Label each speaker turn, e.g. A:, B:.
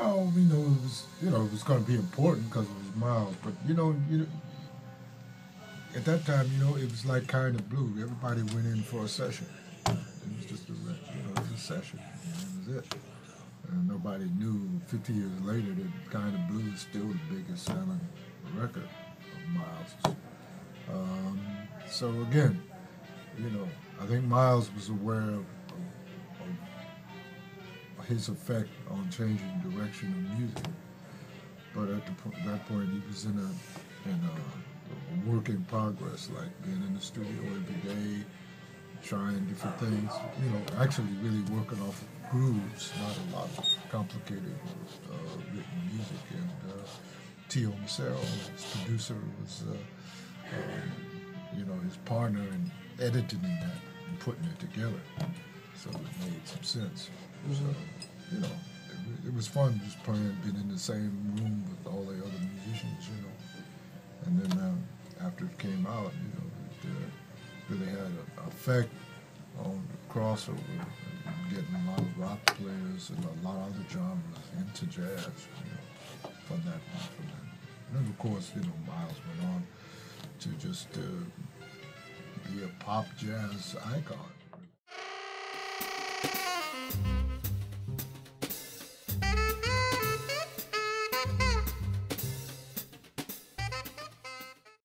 A: No, you know, it was you know it was going to be important because it was Miles, but you know, you know, at that time, you know, it was like kind of blue. Everybody went in for a session. It was just a you know, it was a session, and that was it. And nobody knew. Fifty years later, that kind of blue is still the biggest selling record of Miles. Um, so again, you know, I think Miles was aware of his effect on changing direction of music. But at the, po- that point, he was in a in a work in progress, like being in the studio every day, trying different things. You know, actually really working off of grooves, not a lot of complicated uh, written music. And uh, Teo Macero, his producer, was. Uh, um, you know, his partner in editing that and putting it together. So it made some sense. So, you know, it, it was fun just playing, being in the same room with all the other musicians, you know. And then uh, after it came out, you know, it uh, really had an effect on the crossover, getting a lot of rock players and a lot of other genres into jazz, you know, from that, from that. And then, of course, you know, Miles went on to just uh, be a pop jazz icon.